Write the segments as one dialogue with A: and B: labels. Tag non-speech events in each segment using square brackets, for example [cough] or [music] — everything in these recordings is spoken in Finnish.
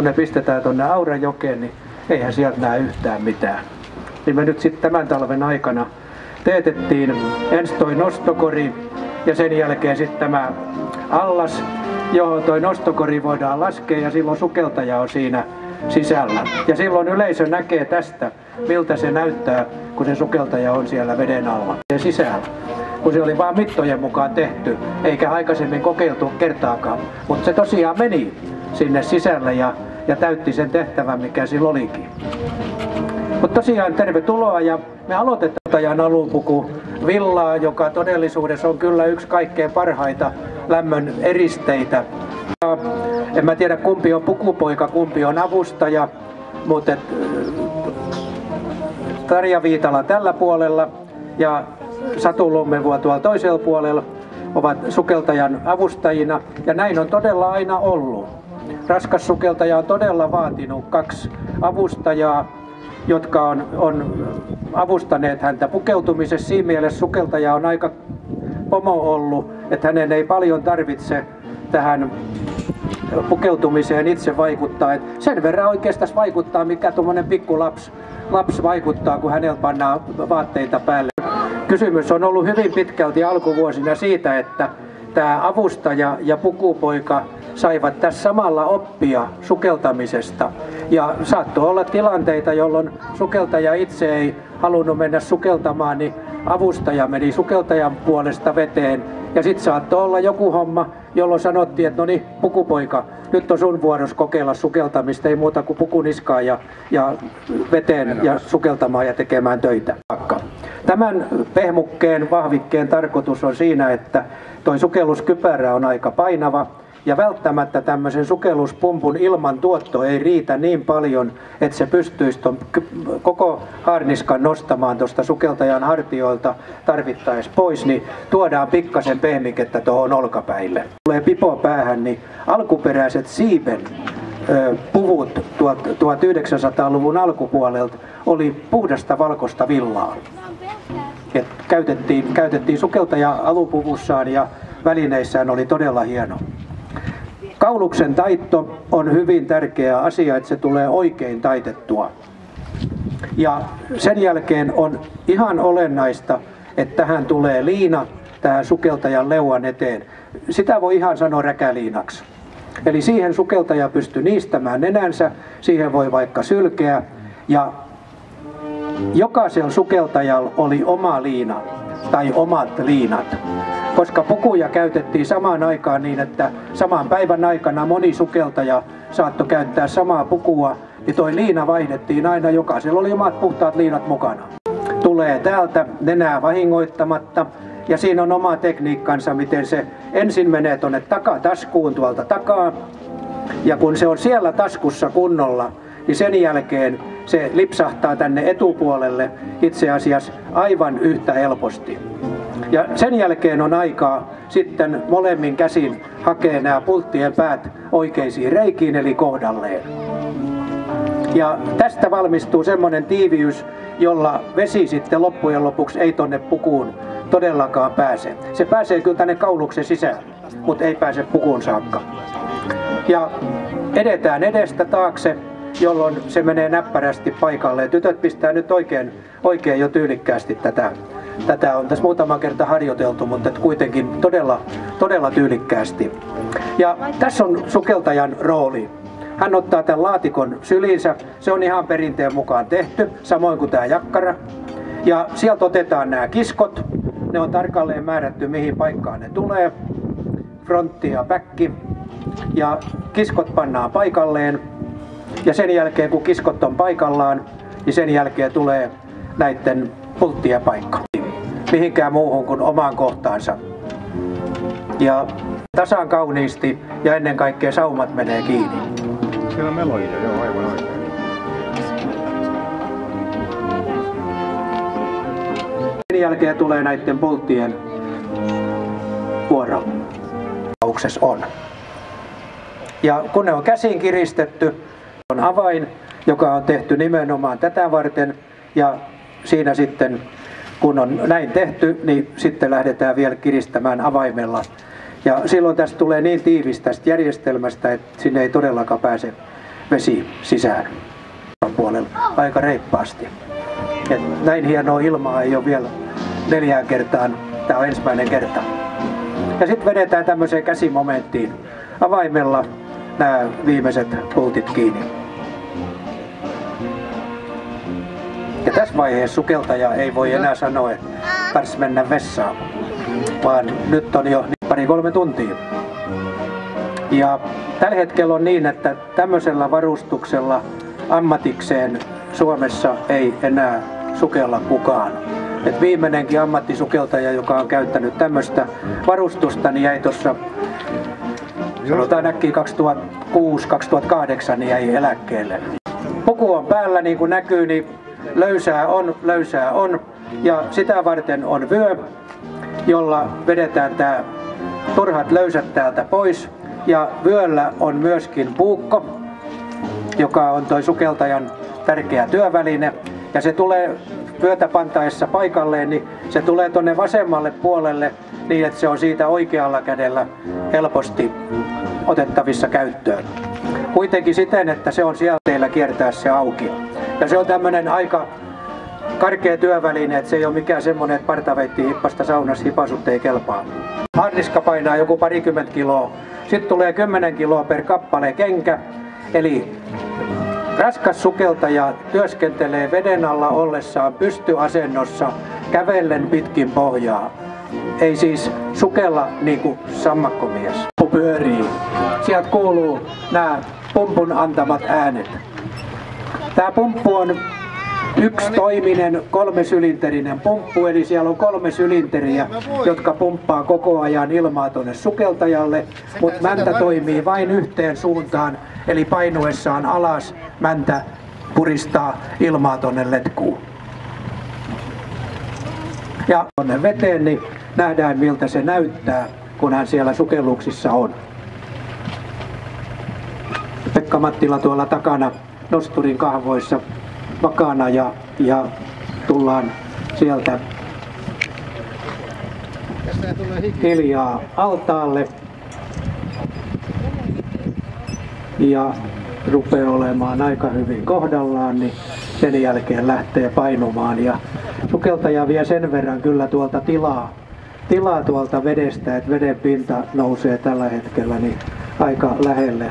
A: kun ne pistetään tuonne Aurajokeen, niin eihän sieltä näe yhtään mitään. Niin me nyt sitten tämän talven aikana teetettiin ensin toi nostokori ja sen jälkeen sitten tämä allas, johon toi nostokori voidaan laskea ja silloin sukeltaja on siinä sisällä. Ja silloin yleisö näkee tästä, miltä se näyttää, kun se sukeltaja on siellä veden alla ja sisällä. Kun se oli vain mittojen mukaan tehty, eikä aikaisemmin kokeiltu kertaakaan. Mutta se tosiaan meni sinne sisälle ja, ja täytti sen tehtävän, mikä sillä olikin. Mutta tosiaan tervetuloa ja me aloitetaan ajan alupuku villaa, joka todellisuudessa on kyllä yksi kaikkein parhaita lämmön eristeitä. En mä tiedä kumpi on pukupoika, kumpi on avustaja, mutta Tarja Viitala tällä puolella ja Satu Lummevua tuolla toisella puolella ovat sukeltajan avustajina ja näin on todella aina ollut. Raskas sukeltaja on todella vaatinut kaksi avustajaa, jotka on, on avustaneet häntä pukeutumisessa. Siinä mielessä sukeltaja on aika pomo ollut, että hänen ei paljon tarvitse tähän pukeutumiseen itse vaikuttaa. Et sen verran oikeastaan vaikuttaa, mikä tuommoinen pikku lapsi, lapsi vaikuttaa, kun hänellä pannaan vaatteita päälle. Kysymys on ollut hyvin pitkälti alkuvuosina siitä, että tämä avustaja ja pukupoika saivat tässä samalla oppia sukeltamisesta. Ja saattoi olla tilanteita, jolloin sukeltaja itse ei halunnut mennä sukeltamaan, niin avustaja meni sukeltajan puolesta veteen. Ja sitten saattoi olla joku homma, jolloin sanottiin, että no niin, pukupoika, nyt on sun vuoros kokeilla sukeltamista, ei muuta kuin pukuniskaa ja, ja veteen ja sukeltamaan ja tekemään töitä. Tämän pehmukkeen, vahvikkeen tarkoitus on siinä, että toi sukelluskypärä on aika painava ja välttämättä tämmöisen sukelluspumpun ilman tuotto ei riitä niin paljon, että se pystyisi ton koko harniskan nostamaan tuosta sukeltajan hartioilta tarvittaessa pois, niin tuodaan pikkasen pehmikettä tuohon olkapäille. Tulee pipo päähän, niin alkuperäiset siipen puvut 1900-luvun alkupuolelta oli puhdasta valkoista villaa. Et käytettiin, käytettiin sukeltaja alupuvussaan ja välineissään oli todella hieno. Kauluksen taitto on hyvin tärkeä asia, että se tulee oikein taitettua. Ja sen jälkeen on ihan olennaista, että tähän tulee liina tähän sukeltajan leuan eteen. Sitä voi ihan sanoa räkäliinaksi. Eli siihen sukeltaja pystyy niistämään nenänsä, siihen voi vaikka sylkeä ja jokaisella sukeltajalla oli oma liina tai omat liinat koska pukuja käytettiin samaan aikaan niin, että saman päivän aikana moni sukeltaja saattoi käyttää samaa pukua, niin toi liina vaihdettiin aina, jokaisella oli omat puhtaat liinat mukana. Tulee täältä nenää vahingoittamatta, ja siinä on oma tekniikkansa, miten se ensin menee tuonne takataskuun tuolta takaa, ja kun se on siellä taskussa kunnolla, niin sen jälkeen se lipsahtaa tänne etupuolelle itse asiassa aivan yhtä helposti. Ja sen jälkeen on aikaa sitten molemmin käsin hakea nämä pulttien päät oikeisiin reikiin eli kohdalleen. Ja tästä valmistuu semmoinen tiiviys, jolla vesi sitten loppujen lopuksi ei tonne pukuun todellakaan pääse. Se pääsee kyllä tänne kauluksen sisään, mutta ei pääse pukuun saakka. Ja edetään edestä taakse, jolloin se menee näppärästi paikalle. Tytöt pistää nyt oikein, oikein jo tyylikkäästi tätä Tätä on tässä muutama kerta harjoiteltu, mutta kuitenkin todella, todella tyylikkäästi. Ja tässä on sukeltajan rooli. Hän ottaa tämän laatikon syliinsä. Se on ihan perinteen mukaan tehty, samoin kuin tämä jakkara. Ja sieltä otetaan nämä kiskot. Ne on tarkalleen määrätty, mihin paikkaan ne tulee. Frontti ja päkki. Ja kiskot pannaan paikalleen. Ja sen jälkeen, kun kiskot on paikallaan, niin sen jälkeen tulee näiden pulttien paikka mihinkään muuhun kuin omaan kohtaansa. Ja tasan kauniisti ja ennen kaikkea saumat menee kiinni.
B: Siellä on melodia, joo aivan oikein.
A: Sen jälkeen tulee näiden polttien vuoro. on. Ja kun ne on käsin kiristetty, on avain, joka on tehty nimenomaan tätä varten ja siinä sitten kun on näin tehty, niin sitten lähdetään vielä kiristämään avaimella. Ja silloin tästä tulee niin tiivis tästä järjestelmästä, että sinne ei todellakaan pääse, vesi sisään puolella aika reippaasti. Et näin hienoa ilmaa ei ole vielä neljään kertaan. Tämä on ensimmäinen kerta. Ja sitten vedetään tämmöiseen käsimomenttiin avaimella nämä viimeiset pultit kiinni. Ja tässä vaiheessa sukeltaja ei voi enää sanoa, että kars mennä vessaan, vaan nyt on jo pari-kolme tuntia. Ja tällä hetkellä on niin, että tämmöisellä varustuksella ammatikseen Suomessa ei enää sukella kukaan. Et viimeinenkin ammattisukeltaja, joka on käyttänyt tämmöistä varustusta, niin jäi tuossa sanotaan äkkiä 2006-2008 niin jäi eläkkeelle. Puku on päällä niin kuin näkyy, niin löysää on, löysää on ja sitä varten on vyö, jolla vedetään tämä turhat löysät täältä pois ja vyöllä on myöskin puukko, joka on toi sukeltajan tärkeä työväline ja se tulee vyötä pantaessa paikalleen, niin se tulee tuonne vasemmalle puolelle niin, että se on siitä oikealla kädellä helposti otettavissa käyttöön. Kuitenkin siten, että se on siellä teillä kiertää se auki. Ja se on tämmöinen aika karkea työväline, että se ei ole mikään semmoinen, että partaveitti hippasta saunassa hipasut ei kelpaa. Harniska painaa joku parikymmentä kiloa. Sitten tulee 10 kiloa per kappale kenkä. Eli raskas sukeltaja työskentelee veden alla ollessaan pystyasennossa kävellen pitkin pohjaa. Ei siis sukella niin kuin sammakkomies. Pyörii. Sieltä kuuluu nämä pumpun antamat äänet. Tämä pumppu on yksi toiminen kolmesylinterinen pumppu, eli siellä on kolme sylinteriä, jotka pumppaa koko ajan ilmaa tuonne sukeltajalle, mutta mäntä toimii vain yhteen suuntaan, eli painuessaan alas mäntä puristaa ilmaa tuonne letkuun. Ja tuonne veteen, niin nähdään miltä se näyttää, kun hän siellä sukelluksissa on. Pekka Mattila tuolla takana nosturin kahvoissa vakaana ja, ja tullaan sieltä hiljaa altaalle ja rupeaa olemaan aika hyvin kohdallaan, niin sen jälkeen lähtee painumaan ja sukeltaja vie sen verran kyllä tuolta tilaa, tilaa tuolta vedestä, että veden pinta nousee tällä hetkellä niin aika lähelle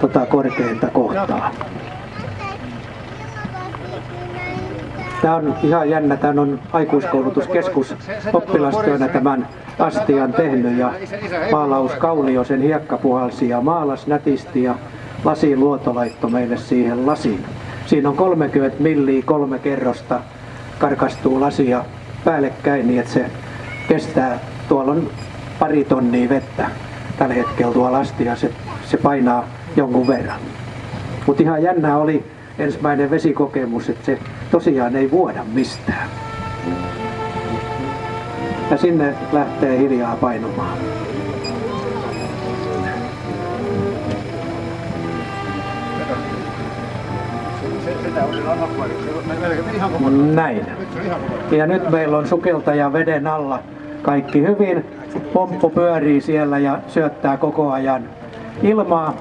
A: tota korkeinta kohtaa. Tämä on ihan jännä, tämä on aikuiskoulutuskeskus oppilastyönä tämän astian tehnyt ja maalaus Kaulio sen hiekka puhalsi ja maalas nätisti ja lasi luoto laittoi meille siihen lasiin. Siinä on 30 milliä kolme kerrosta, karkastuu lasia päällekkäin niin että se kestää, tuolla on pari tonnia vettä tällä hetkellä tuolla asti ja se, se painaa jonkun verran. Mutta ihan jännä oli ensimmäinen vesikokemus, että se tosiaan ei vuoda mistään. Ja sinne lähtee hiljaa painumaan. Näin. Ja nyt meillä on sukeltaja veden alla kaikki hyvin. Pomppu pyörii siellä ja syöttää koko ajan ilmaa.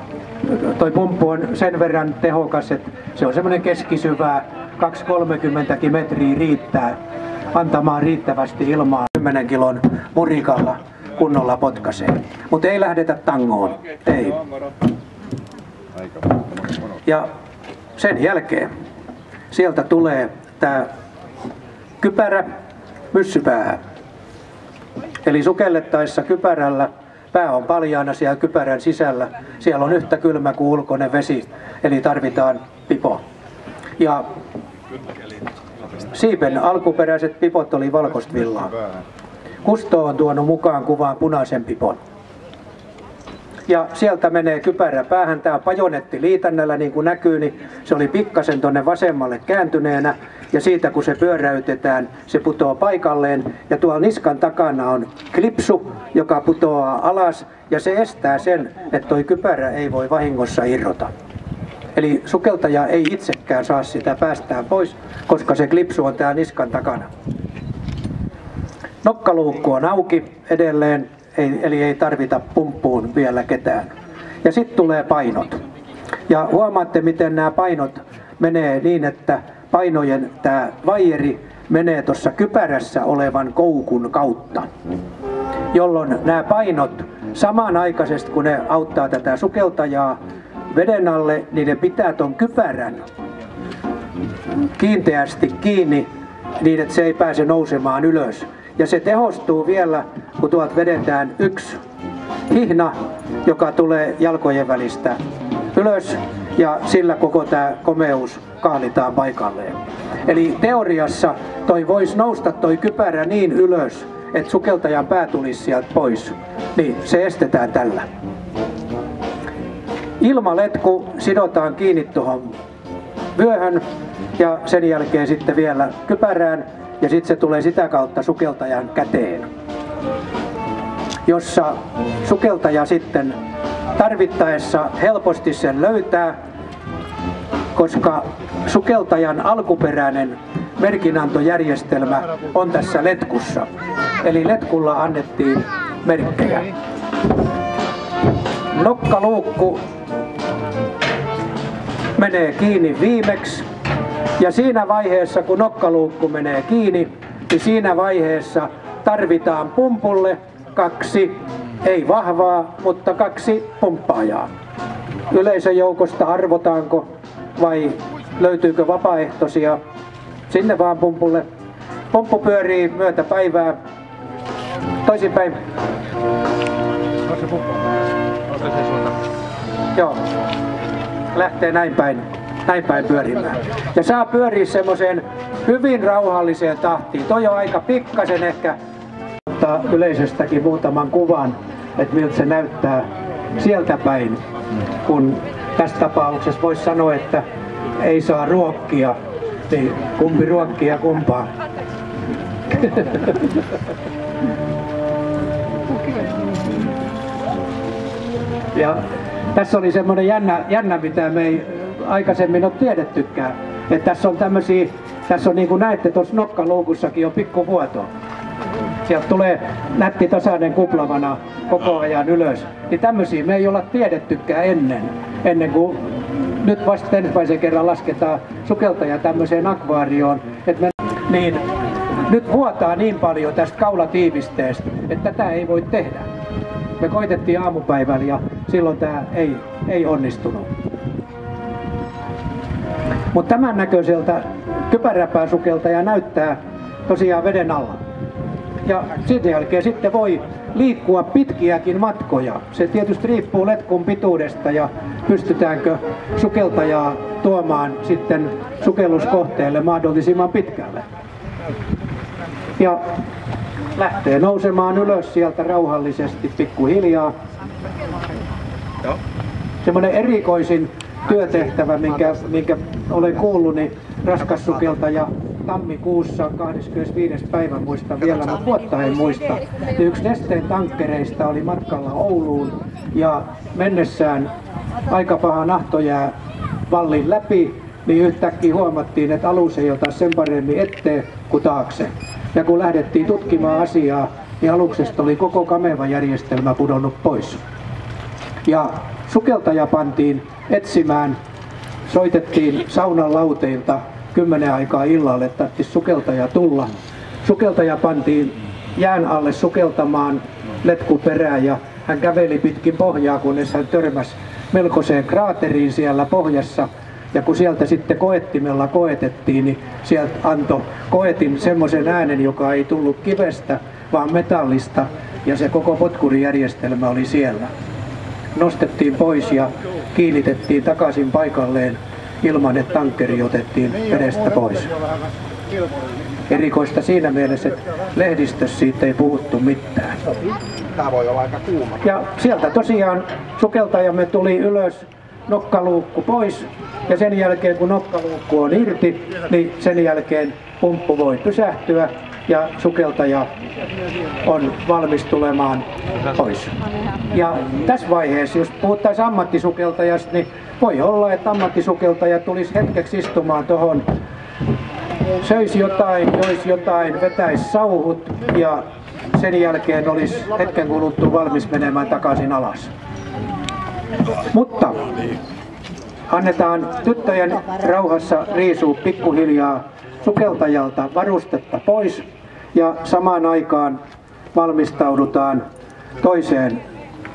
A: Toi pumppu on sen verran tehokas, että se on semmoinen keskisyvää, 2-30 metriä riittää antamaan riittävästi ilmaa 10 kilon murikalla kunnolla potkaisee. Mutta ei lähdetä tangoon, ei. Ja sen jälkeen sieltä tulee tämä kypärä myssypäähän. Eli sukellettaessa kypärällä pää on paljaana siellä kypärän sisällä. Siellä on yhtä kylmä kuin ulkoinen vesi, eli tarvitaan pipo. Ja siipen alkuperäiset pipot oli valkoista villaa. Kusto on tuonut mukaan kuvaan punaisen pipon. Ja sieltä menee kypärä päähän. Tämä pajonetti liitännällä niin kuin näkyy, niin se oli pikkasen tuonne vasemmalle kääntyneenä. Ja siitä kun se pyöräytetään, se putoaa paikalleen. Ja tuolla niskan takana on klipsu, joka putoaa alas. Ja se estää sen, että toi kypärä ei voi vahingossa irrota. Eli sukeltaja ei itsekään saa sitä päästään pois, koska se klipsu on tää niskan takana. Nokkaluukku on auki edelleen, eli ei tarvita pumppuun vielä ketään. Ja sitten tulee painot. Ja huomaatte, miten nämä painot menee niin, että painojen tämä vaijeri menee tuossa kypärässä olevan koukun kautta, jolloin nämä painot samanaikaisesti, kun ne auttaa tätä sukeltajaa veden alle, niin ne pitää tuon kypärän kiinteästi kiinni niin, että se ei pääse nousemaan ylös. Ja se tehostuu vielä, kun tuolta vedetään yksi hihna, joka tulee jalkojen välistä ylös ja sillä koko tämä komeus kaalitaan paikalleen. Eli teoriassa toi voisi nousta toi kypärä niin ylös, että sukeltajan pää tulisi sieltä pois. Niin se estetään tällä. Ilmaletku sidotaan kiinni tuohon vyöhön ja sen jälkeen sitten vielä kypärään ja sitten se tulee sitä kautta sukeltajan käteen, jossa sukeltaja sitten tarvittaessa helposti sen löytää, koska sukeltajan alkuperäinen merkinantojärjestelmä on tässä letkussa. Eli letkulla annettiin merkkejä. Nokkaluukku menee kiinni viimeksi ja siinä vaiheessa, kun nokkaluukku menee kiinni, niin siinä vaiheessa tarvitaan pumpulle kaksi, ei vahvaa, mutta kaksi pumppaajaa. Yleisön joukosta arvotaanko vai löytyykö vapaaehtoisia sinne vaan pumpulle. Pumppu pyörii myötä päivää. Toisinpäin. Joo. Lähtee näin päin, näin päin pyörimään. Ja saa pyöriä semmoiseen hyvin rauhalliseen tahtiin. Toi on aika pikkasen ehkä ottaa yleisöstäkin muutaman kuvan, että miltä se näyttää sieltä päin. Kun tässä tapauksessa voisi sanoa, että ei saa ruokkia, niin kumpi ruokkia kumpaa. [laughs] Ja tässä oli semmoinen jännä, jännä, mitä me ei aikaisemmin ole tiedettykään. Että tässä on tämmöisiä, tässä on niin kuin näette tuossa nokkaluukussakin on pikku vuoto. Sieltä tulee nätti tasainen kuplavana koko ajan ylös. Niin tämmöisiä me ei olla tiedettykään ennen, ennen kuin nyt vasta ensimmäisen kerran lasketaan sukeltaja tämmöiseen akvaarioon. Että me, niin nyt vuotaa niin paljon tästä kaulatiivisteestä, että tätä ei voi tehdä. Me koitettiin aamupäivällä ja silloin tämä ei, ei onnistunut. Mutta tämän näköiseltä kypäräpääsukeltaja näyttää tosiaan veden alla. Ja sen jälkeen sitten voi liikkua pitkiäkin matkoja. Se tietysti riippuu letkun pituudesta ja pystytäänkö sukeltajaa tuomaan sitten sukelluskohteelle mahdollisimman pitkälle. Ja lähtee nousemaan ylös sieltä rauhallisesti pikkuhiljaa. Semmoinen erikoisin työtehtävä, minkä, minkä olen kuullut, niin raskassukeltaja tammikuussa 25. päivä muistan vielä, mutta vuotta en muista. Niin yksi nesteen tankkereista oli matkalla Ouluun ja mennessään aika paha nahtojää vallin läpi, niin yhtäkkiä huomattiin, että alus ei ota sen paremmin eteen kuin taakse. Ja kun lähdettiin tutkimaan asiaa, niin aluksesta oli koko kameva-järjestelmä pudonnut pois. Ja sukeltaja pantiin etsimään, soitettiin saunan lauteilta kymmenen aikaa illalle, että tarvitsisi sukeltaja tulla. Sukeltaja pantiin jään alle sukeltamaan letku perään ja hän käveli pitkin pohjaa, kunnes hän törmäsi melkoiseen kraateriin siellä pohjassa. Ja kun sieltä sitten koettimella koetettiin, niin sieltä antoi koetin semmoisen äänen, joka ei tullut kivestä, vaan metallista. Ja se koko potkurijärjestelmä oli siellä nostettiin pois ja kiinnitettiin takaisin paikalleen ilman, että tankkeri otettiin vedestä pois. Erikoista siinä mielessä, että lehdistössä siitä ei puhuttu mitään.
B: Tää voi olla aika kuuma.
A: Ja sieltä tosiaan sukeltajamme tuli ylös, nokkaluukku pois ja sen jälkeen kun nokkaluukku on irti, niin sen jälkeen pumppu voi pysähtyä ja sukeltaja on valmis tulemaan pois. Ja tässä vaiheessa, jos puhuttaisiin ammattisukeltajasta, niin voi olla, että ammattisukeltaja tulisi hetkeksi istumaan tuohon, söisi jotain, joisi jotain, vetäisi sauhut ja sen jälkeen olisi hetken kuluttua valmis menemään takaisin alas. Mutta Annetaan tyttöjen rauhassa riisua pikkuhiljaa sukeltajalta varustetta pois ja samaan aikaan valmistaudutaan toiseen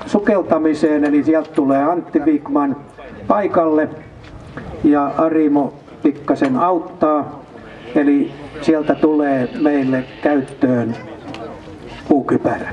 A: sukeltamiseen, eli sieltä tulee Antti Wikman paikalle ja Arimo pikkasen auttaa. Eli sieltä tulee meille käyttöön puukypärä.